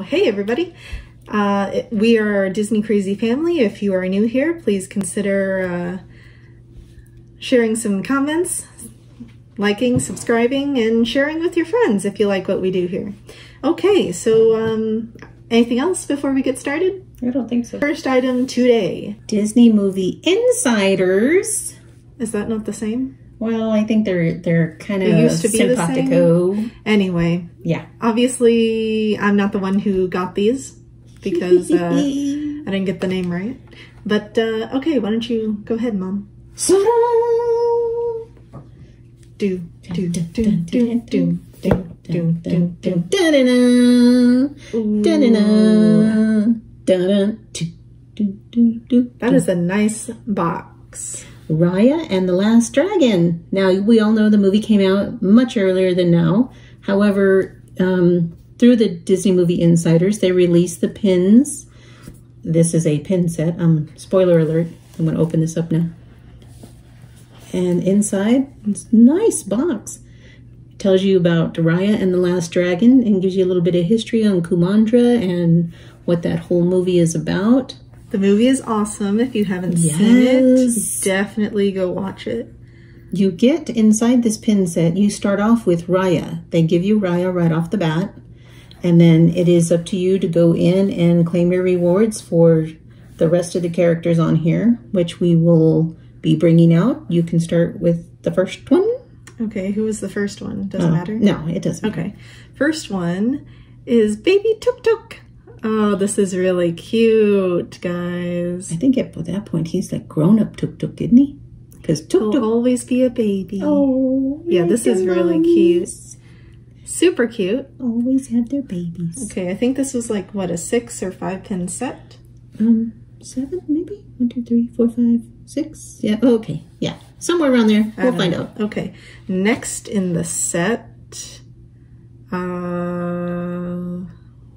So, hey everybody. Uh, we are Disney Crazy Family. If you are new here, please consider uh, sharing some comments, liking, subscribing, and sharing with your friends if you like what we do here. Okay, so um, anything else before we get started? I don't think so. First item today. Disney movie insiders. Is that not the same? Well, I think they're they're kind of they used to be simpatico. The same. Anyway, yeah. Obviously, I'm not the one who got these because uh, I didn't get the name right. But uh, okay, why don't you go ahead, Mom? So do do do do do do. That is a nice box. Raya and the Last Dragon. Now, we all know the movie came out much earlier than now. However, um, through the Disney Movie Insiders, they released the pins. This is a pin set. Um, spoiler alert. I'm going to open this up now. And inside, it's nice box. It tells you about Raya and the Last Dragon and gives you a little bit of history on Kumandra and what that whole movie is about. The movie is awesome. If you haven't seen Yes. it, definitely go watch it. You get inside this pin set, you start off with Raya. They give you Raya right off the bat. And then it is up to you to go in and claim your rewards for the rest of the characters on here, which we will be bringing out. You can start with the first one. Okay, who was the first one? Doesn't Oh, matter. No, it doesn't. Okay, first one is Baby Tuk Tuk. Oh, this is really cute, guys. I think at that point he's like grown up Tuk Tuk, didn't he? Because Tuk He'll always be a baby. Oh, Yeah, this is really mommies. Super cute. Always have their babies. Okay, I think this was like, what, a six or five pin set? Um, seven maybe? One, two, three, four, five, six. Yeah. Okay. Yeah. Somewhere around there. We'll find know. out. Okay, next in the set, uh,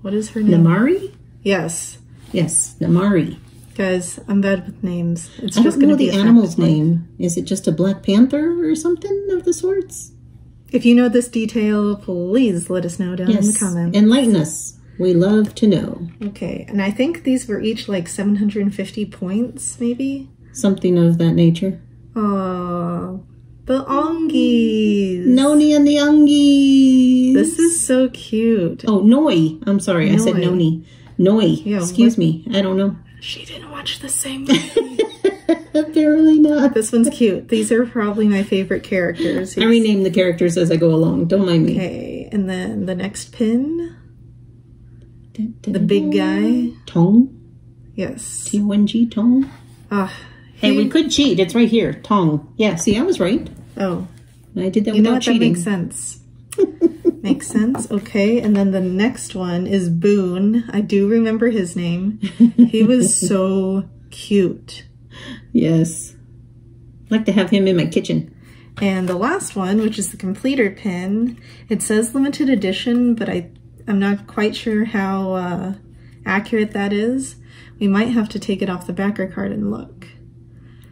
what is her name? Namaari. Yes. Yes, Namaari. Guys, I'm bad with names. It's I just don't know the animal's name. Is it just a Black Panther or something of the sorts? If you know this detail, please let us know down in the Yes. comments. Enlighten us. We love to know. Okay, and I think these were each like 750 points, maybe? Something of that nature. Oh, the Ongis. Noni and the Ungies. This is so cute. Oh, Noi. I'm sorry. I said Noni. Noi. Yeah, Excuse what- me. I don't know. She didn't watch the same movie. Apparently not. this one's cute. These are probably my favorite characters. I rename the characters as I go along. Don't mind me. Okay, and then the next pin. The big guy. Tong. Yes. T-O-N-G. Tong. Ah, Hey, we could cheat. It's right here. Tong. Yeah, see, I was right. Oh, I did that you know without what? That cheating. makes sense. makes sense. Okay, and then the next one is Boun. I do remember his name. He was so cute. Yes. I'd like to have him in my kitchen. And the last one, which is the completer pin, it says limited edition, but I, I'm not quite sure how uh, accurate that is. We might have to take it off the backer card and look.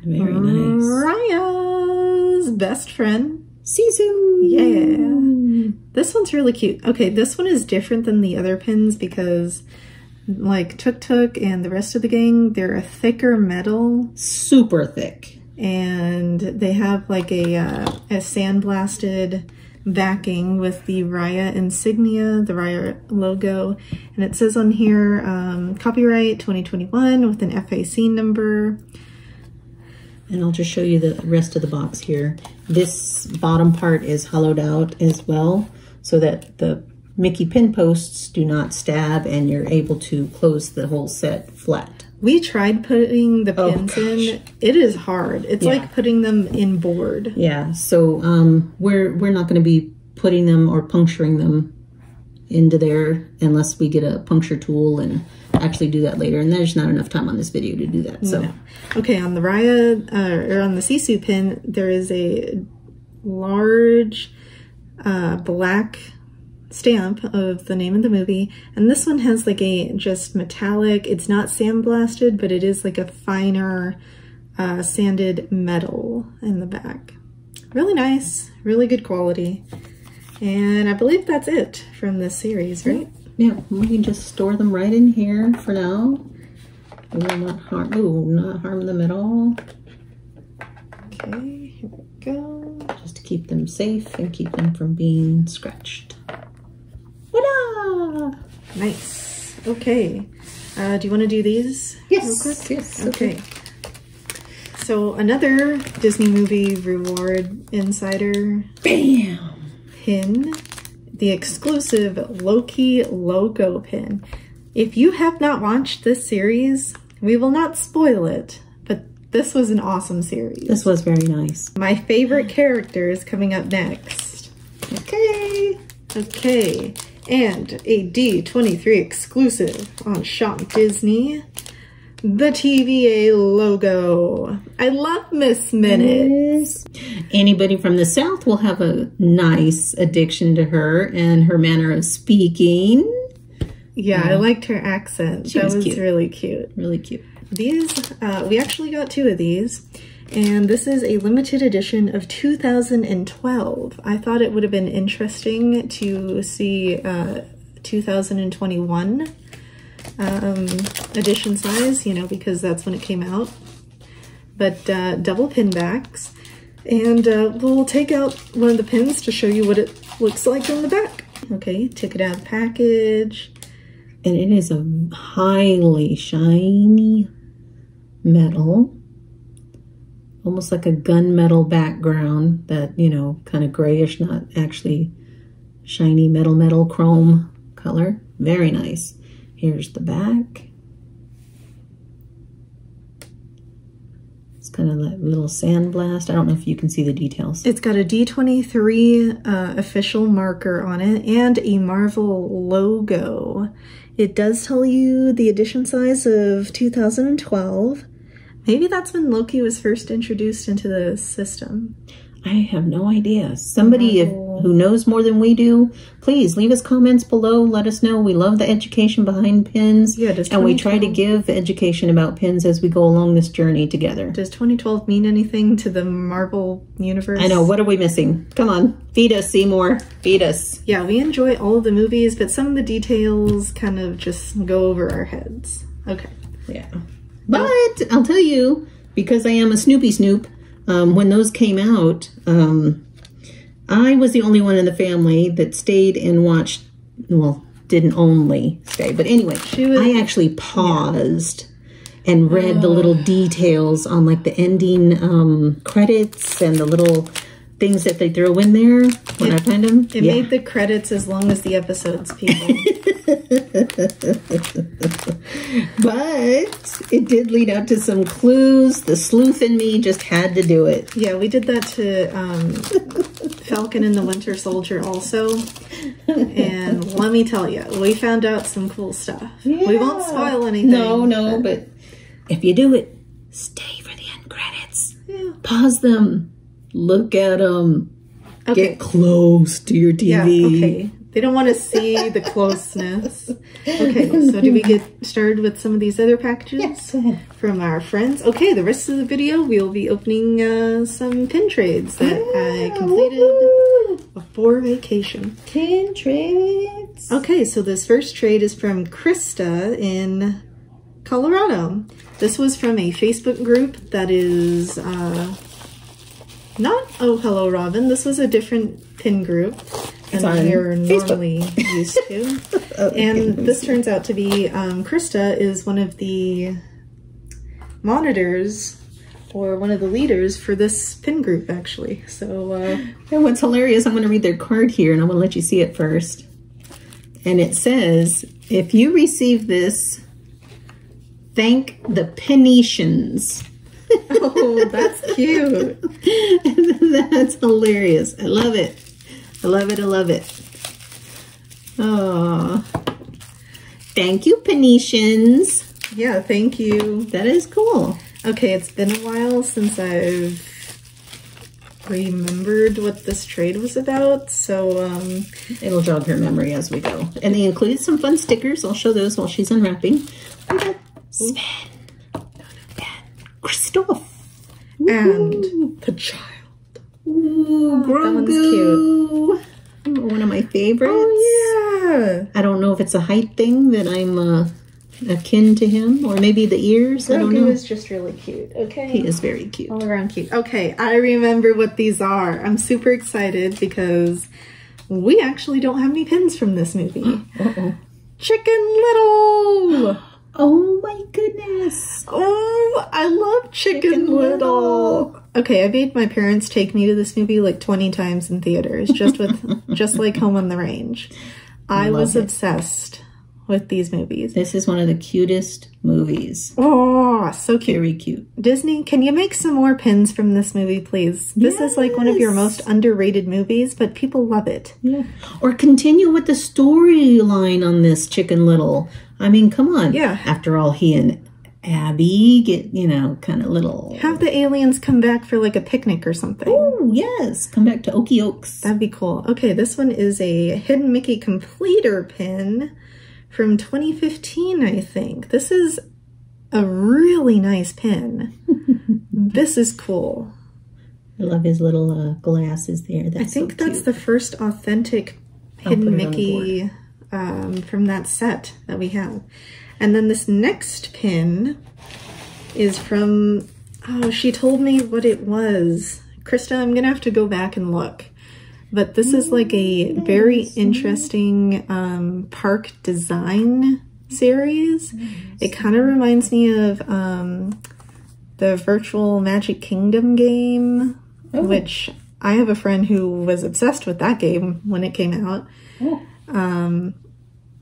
Very nice. Raya's best friend. Sisu. Yeah. This one's really cute. Okay, this one is different than the other pins because like Tuk Tuk and the rest of the gang, they're a thicker metal Super thick. and they have like a, uh, a sandblasted backing with the Raya insignia, the Raya logo. And it says on here, um, copyright 2021 with an FAC number. And I'll just show you the rest of the box here. This bottom part is hollowed out as well so that the Mickey pin posts do not stab and you're able to close the whole set flat. We tried putting the Oh, pins in. It is hard. It's Yeah. like putting them in board. Yeah, so um, we're we're not going to be putting them or puncturing them into there unless we get a puncture tool and actually do that later. And there's not enough time on this video to do that. So Okay, on the Raya, uh, or on the Sisu pin, there is a large uh, black stamp of the name of the movie. And this one has like a just metallic, it's not sandblasted, but it is like a finer uh, sanded metal in the back. Really nice, really good quality. And I believe that's it from this series, right? Yeah, we can just store them right in here for now. We will not harm, ooh, not harm them at all. Okay, here we go. Just to keep them safe and keep them from being scratched. Voila! Nice. Okay. Uh, do you want to do these? Yes, real quick? yes, Okay. So another Disney movie reward insider Bam! pin, the exclusive Loki logo pin. If you have not watched this series, we will not spoil it, but this was an awesome series. This was very nice. My favorite character is coming up next. Okay. Okay, and a D23 exclusive on Shop Disney. The TVA logo. I love Miss Minute. Anybody from the South will have a nice addiction to her and her manner of speaking. Yeah, I liked her accent. She that was was, really cute. Really cute. These, uh, we actually got two of these, and this is a limited edition of 2012. I thought it would have been interesting to see uh, 2021 um, edition size, you know, because that's when it came out. But uh, double pin backs, and uh, we'll take out one of the pins to show you what it looks like on the back. Okay, take it out of the package. And it is a highly shiny metal. Almost like a gunmetal background that, you know, kind of grayish, not actually shiny metal, metal chrome color. Very nice. Here's the back. It's kind of that little sandblast. I don't know if you can see the details. It's got a D23 uh, official marker on it and a Marvel logo. It does tell you the edition size of 2012. Maybe that's when Loki was first introduced into the system. I have no idea. Somebody if, No. Who knows more than we do, please leave us comments below. Let us know. We love the education behind pins. Yeah, and we try to give education about pins as we go along this journey together. Does 2012 mean anything to the Marvel universe? I know. What are we missing? Come on. Feed us, Seymour. Feed us. Yeah, we enjoy all of the movies, but some of the details kind of just go over our heads. Okay. Yeah. But I'll tell you, because I am a Snoopy Snoop, um, when those came out, um, I was the only one in the family that stayed and watched, well, didn't only stay, but anyway, was- I actually paused and read the little details on like the ending um, credits and the little things that they throw in there when I find them. It made the credits as long as the episodes, people. but it did lead out to some clues. The sleuth in me just had to do it. Yeah, we did that to um, Falcon and the Winter Soldier also. And let me tell you, we found out some cool stuff. We won't spoil anything. No, no, but if you do it, stay for the end credits. Yeah. Pause them. Look at them. Okay. Get close to your TV. Yeah, okay. They don't want to see the closeness. Okay, so do we get started with some of these other packages Yes, from our friends? Okay, the rest of the video we'll be opening uh, some pin trades that I completed before vacation. Pin trades. Okay, so this first trade is from Krista in Colorado. This was from a Facebook group that is uh, not Oh Hello Robin. This was a different pin group than we're normally used to. and this turns out to be um, Krista is one of the monitors or one of the leaders for this pin group actually. So uh, And what's hilarious, I'm going to read their card here and I'm going to let you see it first. And it says, if you receive this, thank the Penetians. Oh, that's cute. That's hilarious. I love it. I love it. I love it. Oh, thank you, Penetians. Yeah, thank you. That is cool. Okay, it's been a while since I've remembered what this trade was about, so um, It'll jog her memory as we go. And they included some fun stickers. I'll show those while she's unwrapping. We and Christoph. and the child. Ooh, that one's cute. One of my favorites. Oh yeah. I don't know if it's a height thing that I'm uh, akin to him, or maybe the ears. I don't Grogu know. is just really cute. Okay. He is very cute. all around cute. Okay, I remember what these are. I'm super excited because we actually don't have any pins from this movie. Uh-oh. Chicken Little. Oh my goodness. Oh, I love Chicken, Chicken Little. Little. Okay, I made my parents take me to this movie like 20 times in theaters, just with just like Home on the Range. I Love was it. obsessed with these movies. This is one of the cutest movies. Oh, so cute. Very cute. Disney, can you make some more pins from this movie, please? This is like one of your most underrated movies, but people love it. Yeah. Or continue with the storyline on this Chicken Little. I mean, come on. Yeah. After all, he and Abby get, you know, kind of little. Have the aliens come back for like a picnic or something. Oh, yes. Come back to Oakey Oaks. That'd be cool. Okay, this one is a Hidden Mickey completer pin from 2015, I think. This is a really nice pin. this is cool. I love his little uh, glasses there. That's I think so that's the first authentic Hidden Mickey um, from that set that we have. And then this next pin is from, oh, she told me what it was. Krista, I'm going to have to go back and look. But this is like a very interesting um, park design series. It kind of reminds me of um, the Virtual Magic Kingdom game, Oh. which I have a friend who was obsessed with that game when it came out. Oh. Um,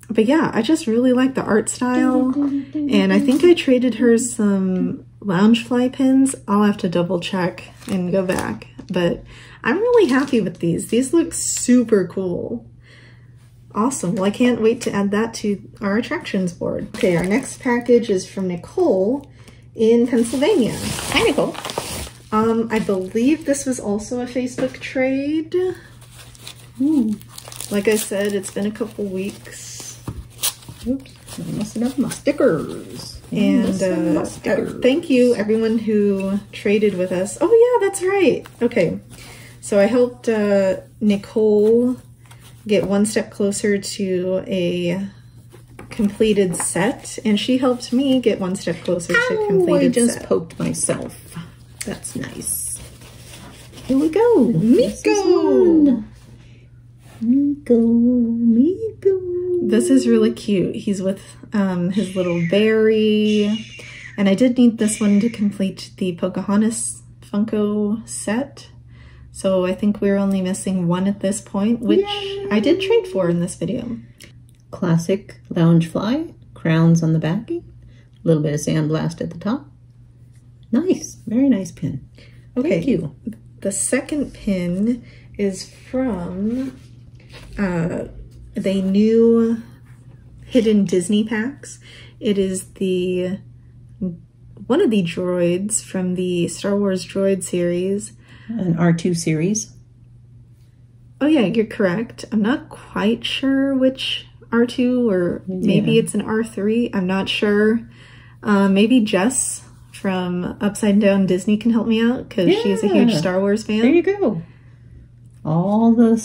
but yeah, I just really like the art style. And I think I traded her some Loungefly pins. I'll have to double check and go back. But I'm really happy with these. These look super cool. Awesome. Well, I can't wait to add that to our attractions board. Okay, our next package is from Nicole in Pennsylvania. Hi, Nicole. Um, I believe this was also a Facebook trade. Ooh. Like I said, it's been a couple weeks. Oops. I must have my stickers. And have my uh, stickers. uh, thank you, everyone who traded with us. Oh, yeah, that's right. Okay. So I helped uh, Nicole get one step closer to a completed set, and she helped me get one step closer to Oh, I completed just set. poked myself. That's nice. Here we go. Meeko! Meeko, Meeko. This is really cute. He's with um, his little berry. And I did need this one to complete the Pocahontas Funko set. So I think we're only missing one at this point, which I did trade for in this video. Classic Loungefly, crowns on the backing, a little bit of sandblast at the top. Nice, very nice pin. Okay, Thank you. the second pin is from uh, the new hidden Disney packs. It is the one of the droids from the Star Wars droid series. An R2 series. Oh yeah, you're correct. I'm not quite sure which R2 or maybe Yeah. it's an R3. I'm not sure. Uh, maybe Jess from Upside Down Disney can help me out because she's a huge Star Wars fan. There you go. All the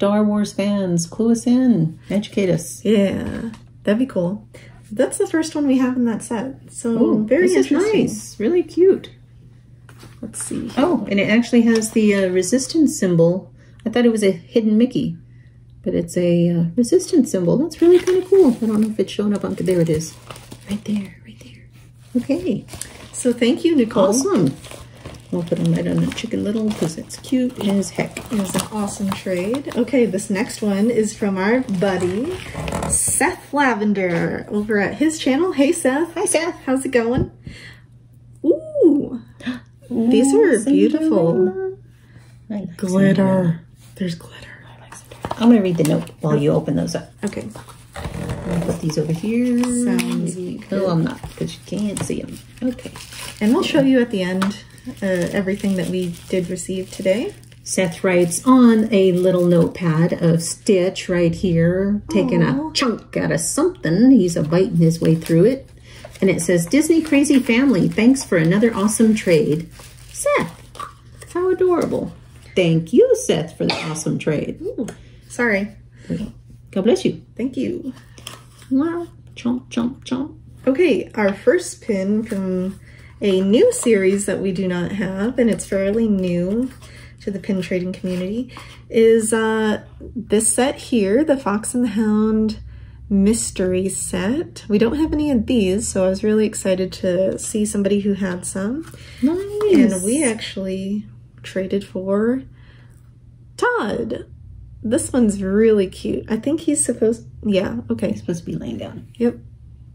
Star Wars fans, clue us in, educate us. Yeah, that'd be cool. That's the first one we have in that set. So very this is nice, really cute. Let's see. Oh, and it actually has the uh, resistance symbol. I thought it was a hidden Mickey, but it's a uh, resistance symbol. That's really kind of cool. I don't know if it's showing up on. There it is, right there, right there. Okay, So thank you, Nicole. awesome. We'll put them right on the Chicken Little because it's cute as heck. It was an awesome trade. Okay, this next one is from our buddy Seth Lavender over at his channel. Hey Seth, Hi, Seth. how's it going? Ooh, These are beautiful. Cinderella. I like Cinderella. glitter. There's glitter. I'm gonna read the note while you open those up. Okay, I'm gonna put these over here. Sounds Maybe- No, I'm not because you can't see them. Okay. and we'll show you at the end uh, everything that we did receive today. Seth writes on a little notepad of Stitch right here, taking Aw. a chunk out of something. He's a biting his way through it. And it says, Disney Crazy Family, thanks for another awesome trade. Seth, how adorable. Thank you, Seth, for the awesome trade. Ooh. Sorry. God bless you. Thank you. Wow. Chomp, chomp, chomp. Okay, our first pin from a new series that we do not have, and it's fairly new to the pin trading community, is uh, this set here, the Fox and the Hound mystery set. We don't have any of these, so I was really excited to see somebody who had some. Nice. And we actually traded for Todd. This one's really cute. I think he's supposed, yeah, okay. He's supposed to be laying down. Yep.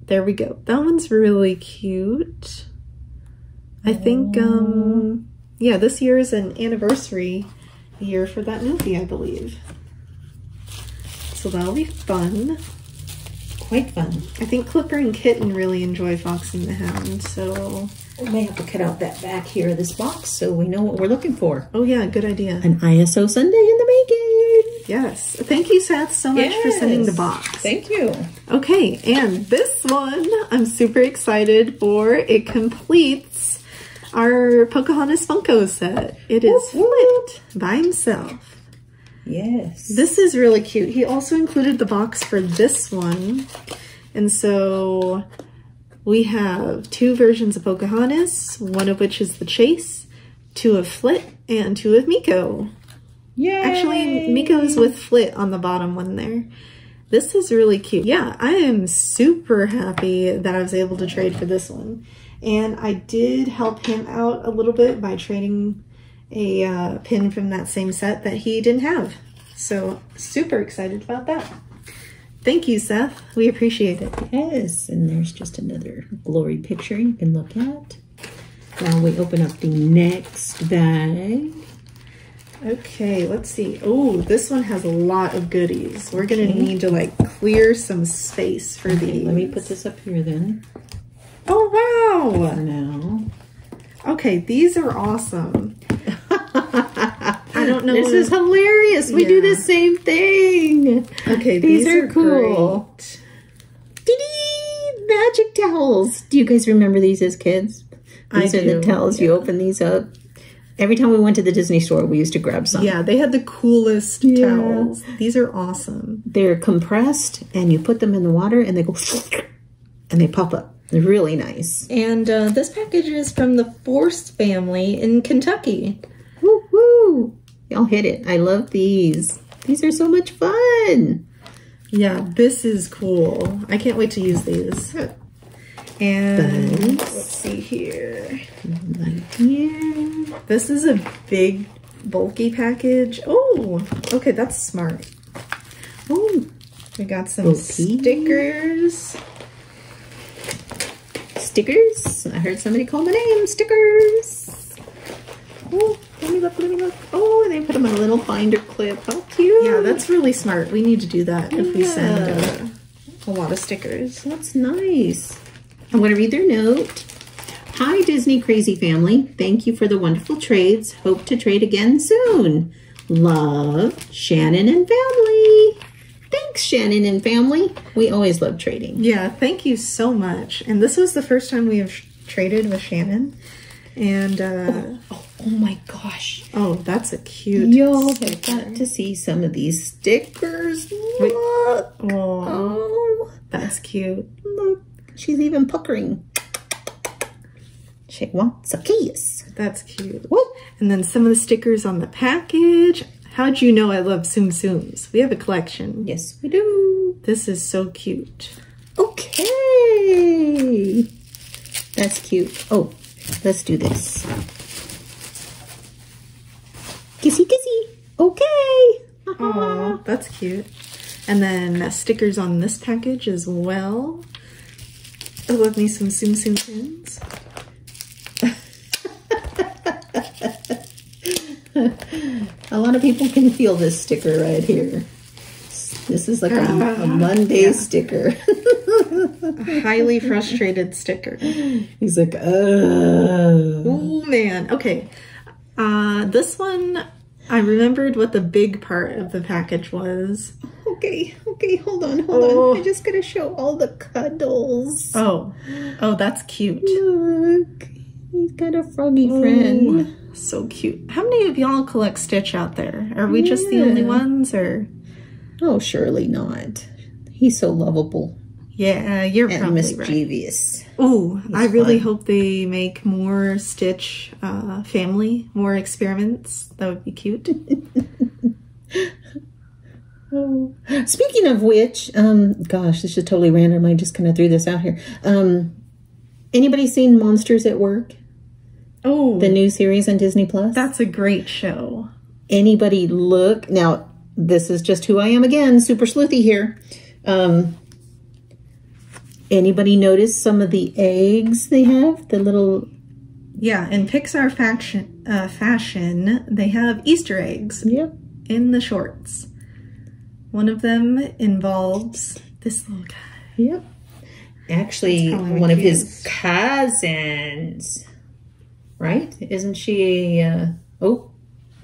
There we go. That one's really cute. I think, um, yeah, this year is an anniversary year for that movie, I believe. So that'll be fun. Quite fun. I think Clipper and Kitten really enjoy Fox and the Hound, so. We may have to cut out that back here of this box so we know what we're looking for. Oh, yeah, good idea. An ISO Sunday in the making. Yes. Thank you, Seth, so much for sending the box. Thank you. Okay, and this one I'm super excited for. It completes our Pocahontas Funko set. It is Whoop, whoop. flipped by himself. Yes. This is really cute. He also included the box for this one. And so we have two versions of Pocahontas, one of which is the Chase, two of Flit, and two of Meeko. Yay. Actually, Meeko's with Flit on the bottom one there. This is really cute. Yeah, I am super happy that I was able to trade for this one. And I did help him out a little bit by trading a uh, pin from that same set that he didn't have. So, super excited about that. Thank you, Seth. We appreciate it. Yes, and there's just another glory picture you can look at. While we open up the next bag. Okay, let's see. Oh, this one has a lot of goodies. We're going to need to like clear some space for Okay, these. let me put this up here then. Oh, wow. For now. Okay, these are awesome. I don't know. This is hilarious. We do the same thing. okay. these These, are are, cool. great. Dee-dee! Magic towels. Do you guys remember these as kids? I These are the do, towels. You open these up. Every time we went to the Disney store, we used to grab some. Yeah, they had the coolest Yeah. towels. These are awesome. They're compressed, and you put them in the water, and they go, and they pop up. Really nice. And uh, this package is from the Force family in Kentucky. Woo woo! Y'all hit it. I love these. These are so much fun. Yeah, this is cool. I can't wait to use these. And Thanks. let's see here. Like here. This is a big, bulky package. Oh, okay, that's smart. Oh, We got some stickers. Stickers. I heard somebody call my name. Stickers. Oh, let me look. Let me look. Oh, they put them in a little binder clip. How cute. Yeah, that's really smart. We need to do that if we send Yeah. uh, a lot of stickers. That's nice. I'm going to read their note. Hi, Disney Crazy Family. Thank you for the wonderful trades. Hope to trade again soon. Love, Shannon and family. Thanks, Shannon and family. We always love trading. Yeah, thank you so much. And this was the first time we have traded with Shannon. And uh, Oh, oh my gosh. oh, that's a cute. Y'all have got to see some of these stickers. Wait. Look. Oh, Oh, that's cute. look. She's even puckering. She wants a kiss. That's cute. Whoop. And then some of the stickers on the package. How'd you know I love Tsum Tsums? We have a collection. Yes, we do. This is so cute. Okay. That's cute. Oh, let's do this. Kissy, kissy. Okay. Oh, that's cute. And then uh, stickers on this package as well. I love me some Tsum Tsum pins. A lot of people can feel this sticker right here. This is like a, a Ah, Monday yeah. sticker. Highly frustrated sticker. He's like, uh. Oh man. Okay. Uh this one I remembered what the big part of the package was. Okay, okay, hold on, hold Oh. on. I just gotta show all the cuddles. Oh. Oh, that's cute. Look, he's got a froggy friend. So cute. How many of y'all collect Stitch out there? Are we just the only ones or Oh, surely not. He's so lovable Yeah, you're and probably right. mischievous. Ooh, I really fun. hope they make more Stitch uh, family, more experiments. That would be cute. Oh. Speaking of which, um, gosh, this is totally random. I just kind of threw this out here. Um, anybody seen Monsters at Work? Oh, The new series on Disney Plus? that's a great show. anybody look now this is just who i am again super sleuthy here um anybody notice some of the eggs they have the little Yeah, in Pixar faction, uh, fashion, they have Easter eggs yep in the shorts. One of them involves this little guy. yep actually one of his cousins right isn't she uh, oh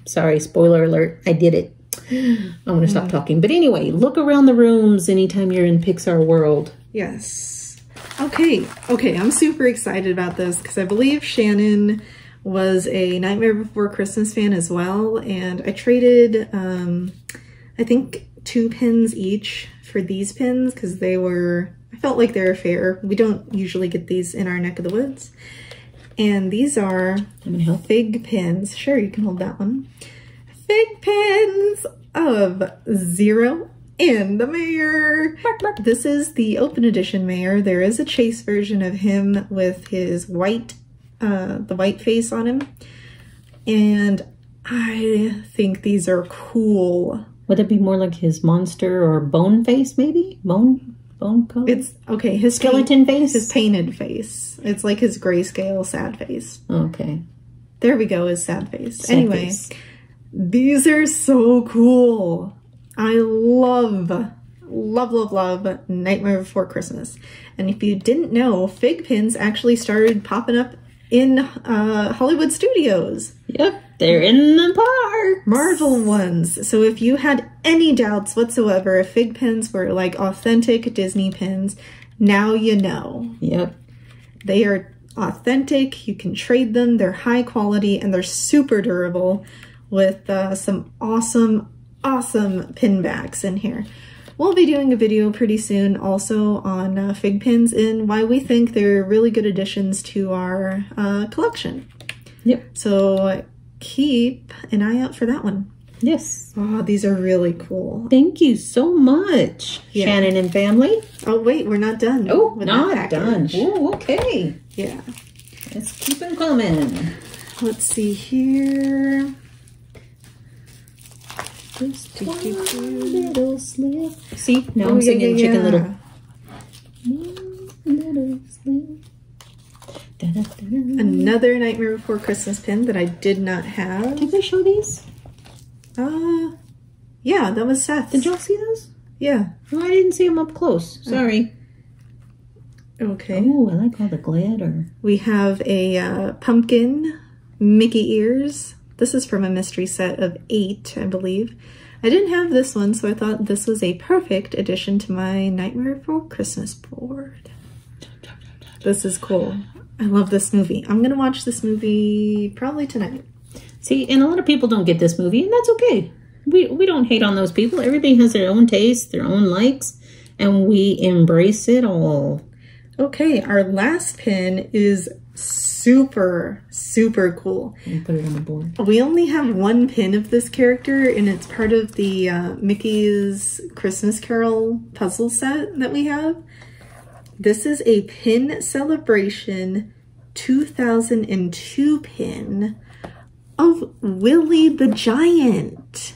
sorry spoiler alert i did it i'm gonna stop Mm. talking but anyway look around the rooms anytime you're in pixar world Yes. Okay, okay, I'm super excited about this because I believe Shannon was a Nightmare Before Christmas fan as well, and I traded, um, I think, two pins each for these pins because they were, I felt like they were fair. We don't usually get these in our neck of the woods. And these are i'm gonna help fig pins. Sure, you can hold that one. Fig pins of Zero and the Mayor. This is the open edition Mayor. There is a chase version of him with his white, uh, the white face on him. And I think these are cool. Would it be more like his monster or bone face, maybe? Bone, bone color? It's okay. His paint- skeleton face. his painted face. It's like his grayscale sad face. okay. There we go. His sad face. Sad anyway. face. These are so cool. I love, love, love, love Nightmare Before Christmas. And if you didn't know, fig pins actually started popping up in uh, Hollywood studios, Yep, they're in the park. Marvel ones. So if you had any doubts whatsoever if fig pins were like authentic Disney pins, now you know. Yep. They are authentic. You can trade them. They're high quality and they're super durable with uh, some awesome, awesome pin backs in here. We'll be doing a video pretty soon also on uh, fig pins and why we think they're really good additions to our uh, collection. Yep. So keep an eye out for that one. Yes. Oh, these are really cool. Thank you so much, Yeah. Shannon and family. Oh, wait, we're not done. Oh, not done. Oh, okay. Yeah. Let's keep them coming. Let's see here. Just Do, one do, do. little slip. See, oh, now Oh, I'm yeah, singing yeah, Chicken. Little. One little slip. Another Nightmare Before Christmas pin that I did not have. Did they show these? Uh, yeah, that was Seth. Did y'all see those? Yeah. Oh, I didn't see them up close. Sorry. Okay. Oh, I like all the glitter. We have a uh, pumpkin Mickey ears. This is from a mystery set of eight, I believe. I didn't have this one, so I thought this was a perfect addition to my Nightmare Before Christmas board. This is cool. I love this movie. I'm gonna watch this movie probably tonight. See, and a lot of people don't get this movie, and that's okay. We we don't hate on those people. Everybody has their own taste, their own likes, and we embrace it all. Okay, our last pin is super, super cool. And put it on the board. We only have one pin of this character, and it's part of the uh, Mickey's Christmas Carol puzzle set that we have. This is a pin celebration 2002 pin of Willie the Giant.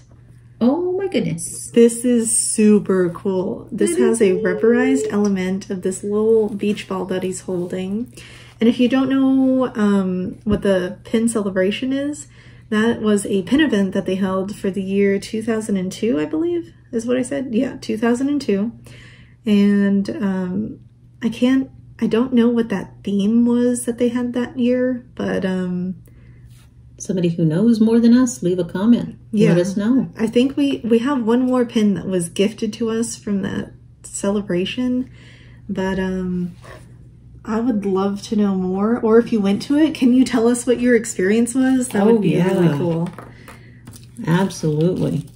Oh my goodness! This is super cool. This has a rubberized element of this little beach ball that he's holding. And if you don't know um, what the pin celebration is, that was a pin event that they held for the year 2002, I believe, is what I said. Yeah, 2002. And um, I can't, I don't know what that theme was that they had that year, but um, Somebody who knows more than us, leave a comment. Yeah. Let us know. I think we we have one more pin that was gifted to us from that celebration, but um I would love to know more. Or if you went to it, can you tell us what your experience was? That Oh, would be really cool. Absolutely.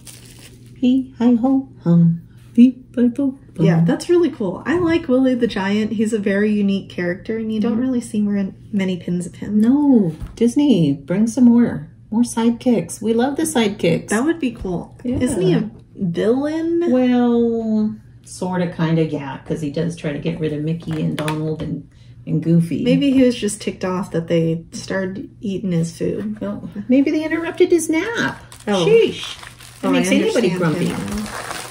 Hee hi ho hum. Beep by boop. Yeah, that's really cool. I like Willie the Giant. He's a very unique character, and you don't mm-hmm. really see many pins of him. No, Disney, bring some more. More sidekicks. We love the sidekicks. That would be cool. Yeah. Isn't he a villain? well, sort of, kind of, yeah, because he does try to get rid of Mickey and Donald and, and Goofy. Maybe he was just ticked off that they started eating his food. Well, maybe they interrupted his nap. Oh. Sheesh. That Oh, makes anybody grumpy. him.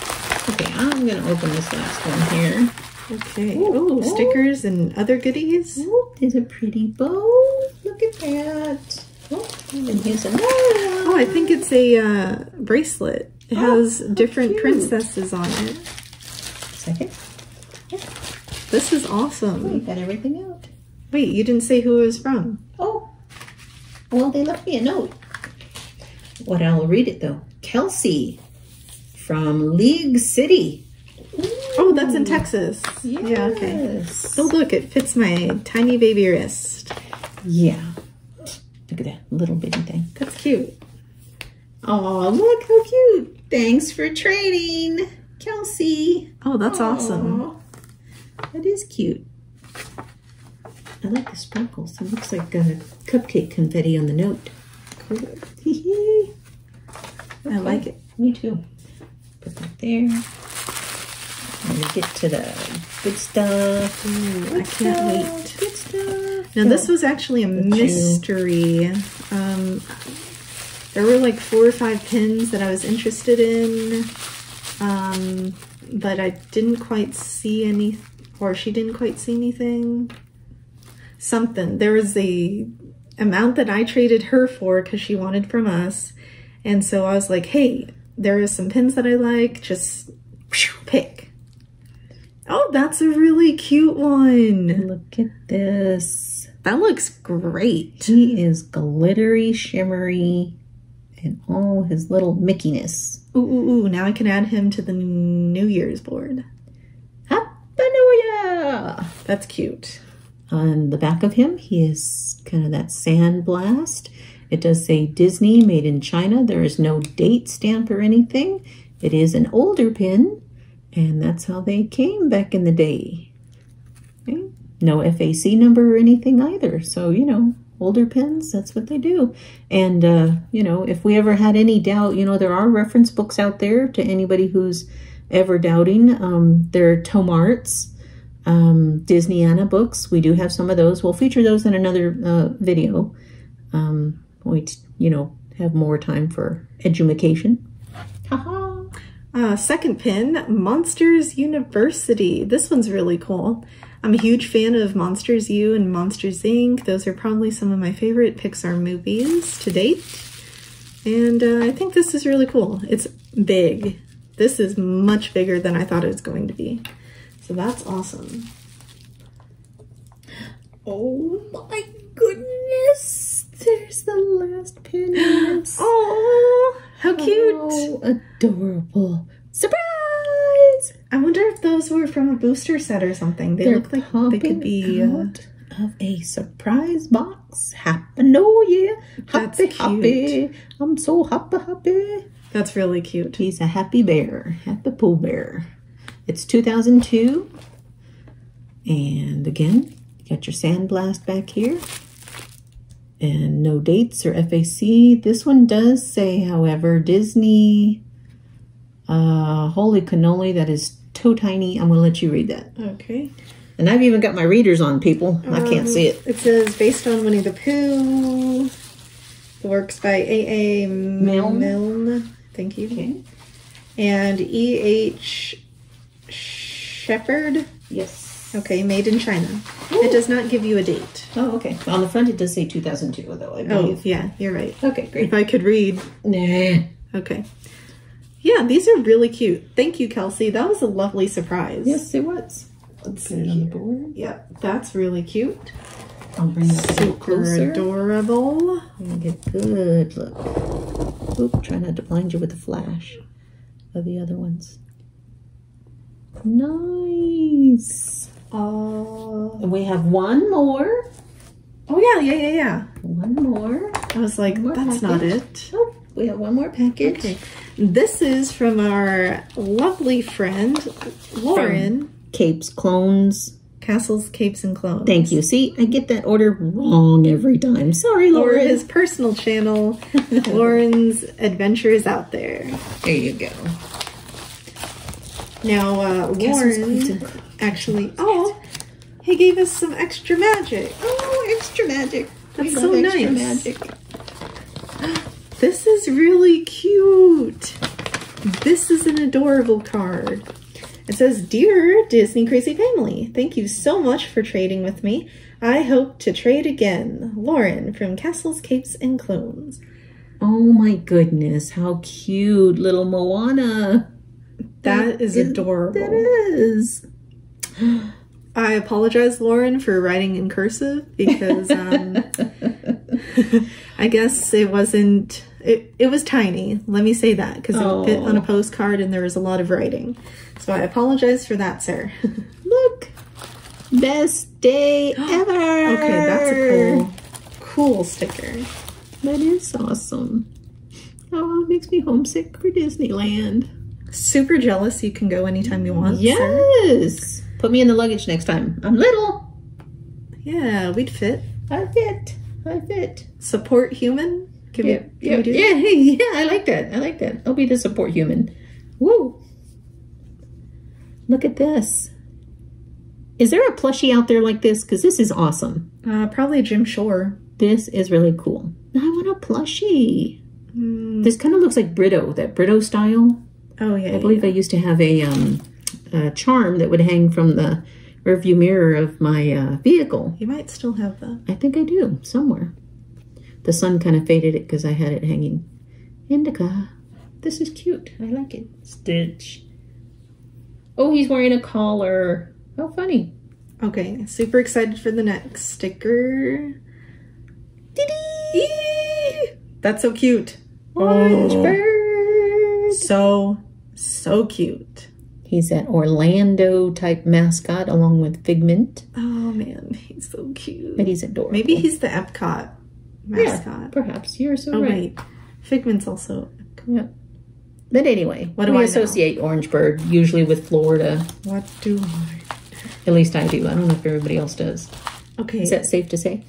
Okay, I'm to open this last one here. Okay. Ooh, Oh, oh. stickers and other goodies. Oh, there's a pretty bow. Look at that. Oh, and here's another. Oh, I think it's a uh, bracelet. It Oh, has different cute. princesses on it. Second. Yeah. This is awesome. We awesome. got everything out. Wait, you didn't say who it was from. Oh, well, they left me a note. What I'll read it though. Kelsey from League City. Oh, that's in Texas. Yeah, okay. Yes. Oh, look, it fits my tiny baby wrist. Yeah. Look at that little bitty thing. That's cute. Oh, look how cute. Thanks for trading, Kelsey. Oh, that's awesome. That is cute. I like the sparkles. It looks like a cupcake confetti on the note. Cool. Hee I like it. Me too. There. And we get to the good stuff. Ooh, I Good can't stuff, wait. Good stuff. Now, this was actually a mystery. Um, there were like four or five pins that I was interested in, um, but I didn't quite see any, or she didn't quite see anything. Something. There was a amount that I traded her for because she wanted from us, and so I was like, "Hey, there are some pins that I like. Just pick." Oh, that's a really cute one. Look at this. That looks great. He is glittery, shimmery, and all his little Mickeyness. Ooh, ooh, ooh. Now I can add him to the New Year's board. Happy New Year! That's cute. On the back of him, he is kind of that sand blast. It does say Disney, made in China. There is no date stamp or anything. It is an older pin, and that's how they came back in the day. Okay. No FAC number or anything either. So, you know, older pins, that's what they do. And, uh, you know, if we ever had any doubt, you know, there are reference books out there to anybody who's ever doubting. Um, there are Tomart's um, Disneyana books. We do have some of those. We'll feature those in another uh, video. Um, we, you know, have more time for edumacation. Haha. Uh, second pin, Monsters University. This one's really cool. I'm a huge fan of Monsters U and Monsters Inc. Those are probably some of my favorite Pixar movies to date. And uh, I think this is really cool. It's big. This is much bigger than I thought it was going to be. So that's awesome. Oh my goodness! Adorable. Surprise! I wonder if those were from a booster set or something. They They're look like they could be. Uh, out of a surprise box. Happy New Year! Happy, cute. happy! I'm so happy, happy. that's really cute. He's a happy bear, happy Pooh Bear. It's 2002, and again, you got your sandblast back here, and no dates or FAC. This one does say, however, Disney. Uh, holy cannoli, that is so tiny. I'm gonna let you read that. Okay. And I've even got my readers on, people. I can't Um, see it. It says based on Winnie the Pooh. The works by A. A. Milne. Milne. Thank you. Okay. And E. H. Shepard. Yes. Okay, made in China. It does not give you a date. Oh, okay. On the front, it does say 2002, though, I Oh, believe. yeah, you're right. Okay, great. If I could read. Nah. Okay. Yeah, these are really cute. Thank you, Kelsey. That was a lovely surprise. Yes, it was. Let's put it on the board. Yep, that's really cute. I'll bring that Super closer. adorable. And get good look. Oop, try not to blind you with the flash of the other ones. Nice. Oh. And we have one more. Oh yeah, yeah, yeah, yeah. One more. I was like, that's not it. Oh, we have one more package. Okay. This is from our lovely friend Loren. Capes, clones. Castles, Capes, and Clones. Thank you. See, I get that order wrong every time. Sorry, Loren. Or his personal channel, Loren's Adventures Out There. There you go. Now, uh, Loren. Actually, oh, he gave us some extra magic. Oh, extra magic. That's so nice. magic. This is really cute. This is an adorable card. It says, Dear Disney Crazy Family, thank you so much for trading with me. I hope to trade again. Lauren from Castles, Capes, and Clones. Oh my goodness, how cute, little Moana. That is adorable. That is. I apologize, Lauren, for writing in cursive because um, I guess it wasn't. It, it was tiny. Let me say that because it fit on a Oh. postcard and there was a lot of writing. So I apologize for that, sir. Look, best day ever. okay, that's a cool, cool sticker. That is awesome. Oh, it makes me homesick for Disneyland. Super jealous. You can go anytime you want. sir. Put me in the luggage next time. I'm little. Yeah, we'd fit. I fit. I fit. Support human. Can we, Yeah, yeah, we yeah, hey, yeah, I like that. I like that. I'll be the support human. Woo! Look at this. Is there a plushie out there like this? Because this is awesome. Uh, probably Jim Shore. This is really cool. I want a plushie. Mm, This kind of looks like Britto, that Britto style. oh yeah, I believe I used to have a, um, a charm that would hang from the rearview mirror of my uh, vehicle. you might still have that. I think I do somewhere. The sun kind of faded it because I had it hanging. Indica. This is cute. I like it. Stitch. Oh, he's wearing a collar. How funny. Okay, super excited for the next sticker. That's so cute. Orange Oh. bird. So, so cute. He's that Orlando type mascot along with Figment, Oh man, he's so cute. but he's adorable. Maybe he's the Epcot mascot. Perhaps you're so Oh right. wait, Figment's also. Yeah. But anyway, What do we I know? associate Orange Bird usually with Florida. What do I? At least I do. I don't know if everybody else does. Okay, Is that safe to say?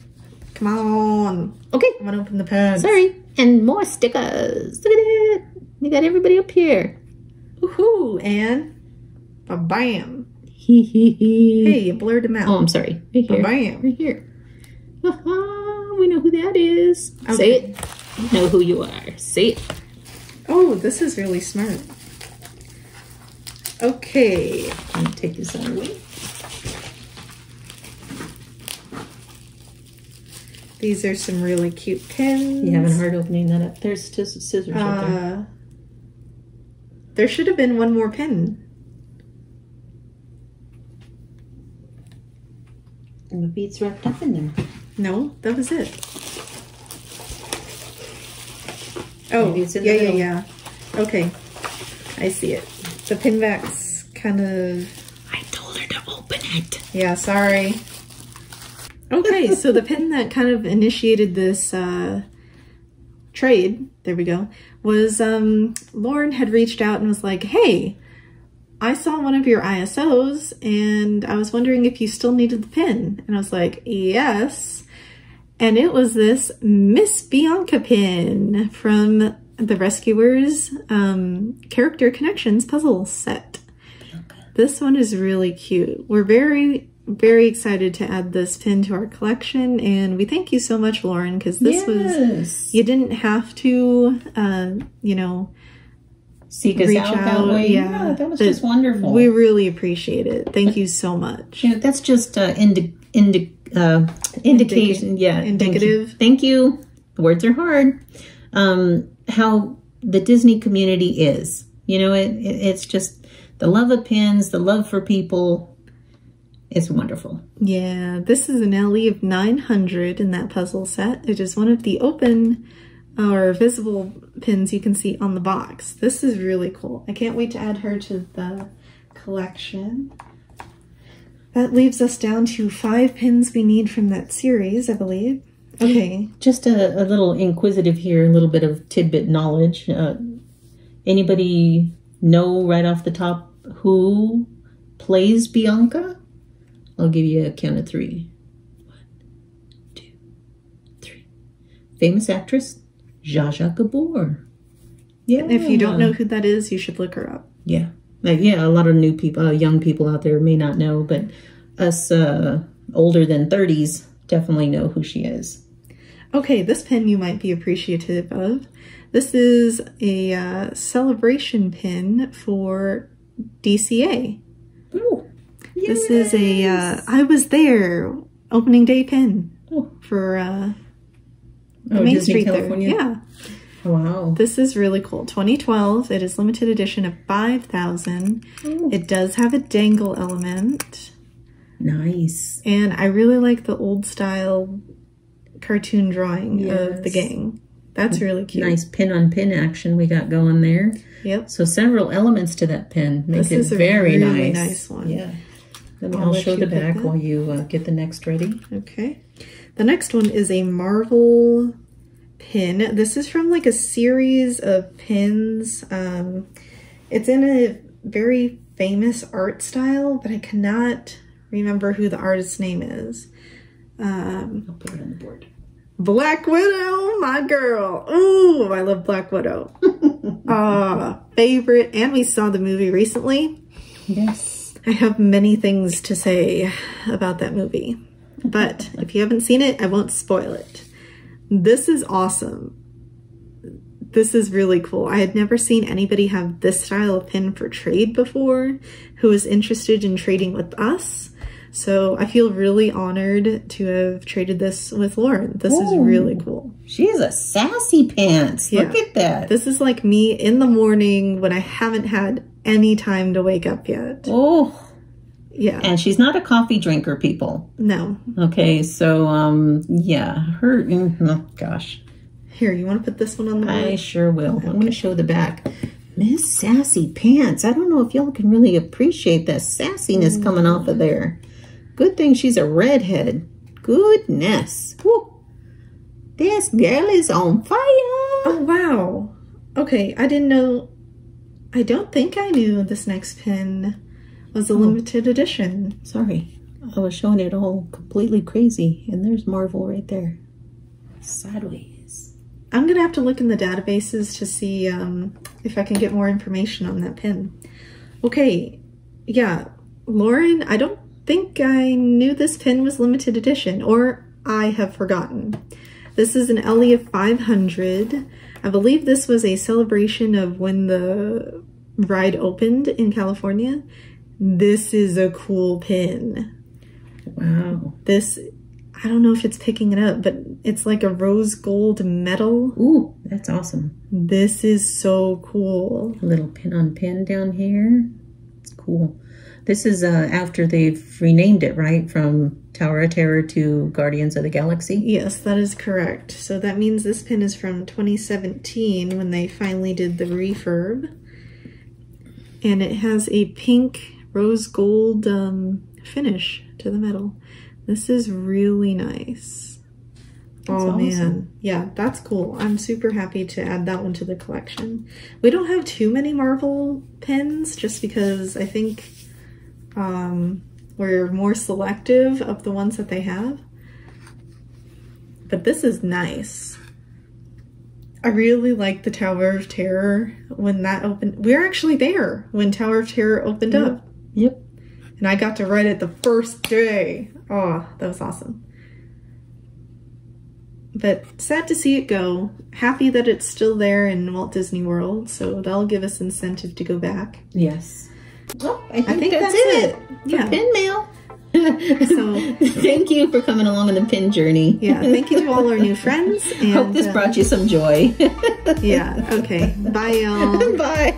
come on. Okay. I'm gonna open the pen. Sorry. And more stickers. Look at it. You got everybody up here. Woohoo! And bam. Hee hee hee. Hey, you blurred him out. Oh, I'm sorry. Right here. Bam. Right here. We know who that is. Say it. You know who you are. Say it. Oh, this is really smart. Okay. Let me take this out of the way. These are some really cute pins. You having a hard opening that up? There's just scissors up there. Uh, there should have been one more pin. Maybe it's wrapped up in them. No, that was it. Oh, Maybe it's in the yeah, yeah, middle. yeah. Okay, I see it. The pin back's kind of I told her to open it. yeah. Sorry. Okay, so the pin that kind of initiated this uh, trade, there we go, was um, Lauren had reached out and was like, "Hey, I saw one of your ISOs and I was wondering if you still needed the pin." And I was like, "Yes." And it was this Miss Bianca pin from the Rescuers um, Character Connections puzzle set. This one is really cute. We're very, very excited to add this pin to our collection, and we thank you so much, Lauren, because this was, you didn't have to, uh, you know, Seek us reach out, that way. yeah, that was but just wonderful. we really appreciate it. Thank you so much. Yeah, that's just uh, indi- indi- uh, indication. yeah, thank you. indicative. Thank you. The words are hard. Um, how the Disney community is. You know, it, it it's just the love of pins, the love for people. It's wonderful. Yeah, this is an LE of 900 in that puzzle set. It is one of the open or visible pins you can see on the box. This is really cool. I can't wait to add her to the collection. That leaves us down to five pins we need from that series, I believe. Okay. Just a, a little inquisitive here, a little bit of tidbit knowledge. Uh, Anybody know right off the top who plays Bianca? I'll give you a count of three. One, two, three. Famous actress, Zsa Zsa Gabor. Yeah. If you don't know who that is, you should look her up. Yeah. Like, yeah, a lot of new people, uh, young people out there may not know, but us uh, older than 30s definitely know who she is. Okay, this pin you might be appreciative of. This is a uh, celebration pin for DCA. Ooh. This is a uh, I was there opening day pin Oh. for uh, Oh, Main Disney Street California? there. Yeah, Wow. this is really cool. 2012. It is limited edition of 5,000. Oh, It does have a dangle element, nice. and I really like the old style cartoon drawing of the gang. That's really cute. Nice pin on pin action we got going there. Yep. So several elements to that pin. Makes This it is a very really nice. nice one. Yeah. Me, I'll I'll, show the back while you uh, get the next ready. Okay. The next one is a Marvel pin. This is from like a series of pins. Um, it's in a very famous art style, but I cannot remember who the artist's name is. Um, I'll put it on the board. Black Widow, my girl. Ooh, I love Black Widow. uh, favorite. And we saw the movie recently. Yes. I have many things to say about that movie, but if you haven't seen it, I won't spoil it. This is awesome. This is really cool. I had never seen anybody have this style of pin for trade before who was interested in trading with us. So I feel really honored to have traded this with Lauren. This is really cool. She's a sassy pants. Look at that. This is like me in the morning when I haven't had any time to wake up yet. Oh, Yeah. and she's not a coffee drinker, people. No. Okay, so um, yeah, her. mm, oh, gosh, Here, you want to put this one on the board? I sure will. I'm going to show the back. Miss Sassy Pants. I don't know if y'all can really appreciate that sassiness coming off of there. Good thing she's a redhead. Goodness. Woo. This girl is on fire. Oh, wow. Okay, I didn't know. I don't think I knew this next pin was a limited edition. Sorry, I was showing it all completely crazy, and there's Marvel right there. Sideways. I'm going to have to look in the databases to see um, if I can get more information on that pin. Okay, yeah. Lauren, I don't think I knew this pin was limited edition, or I have forgotten. This is an LE of 500. I believe this was a celebration of when the ride opened in California. This is a cool pin. Wow. This, I don't know if it's picking it up, but it's like a rose gold metal. Ooh, that's awesome. This is so cool. A little pin on pin down here. It's cool. This is uh, after they've renamed it, right? From Tower of Terror to Guardians of the Galaxy. Yes, that is correct. So that means this pin is from 2017 when they finally did the refurb. And it has a pink rose gold um, finish to the metal. This is really nice. That's oh awesome. man. Yeah, that's cool. I'm super happy to add that one to the collection. We don't have too many Marvel pins just because I think um, we're more selective of the ones that they have. But this is nice. I really like the Tower of Terror when that opened. We were actually there when Tower of Terror opened Yeah. up. Yep. And I got to ride it the first day. Oh, that was awesome. But sad to see it go. Happy that it's still there in Walt Disney World, so that'll give us incentive to go back. Yes. Well, I think, think that's, that's it. it. Yeah. Pin mail. So- thank you for coming along on the pin journey. Yeah, thank you to all our new friends. And, Hope this uh, brought you some joy. Yeah, okay. Bye, y'all. Bye.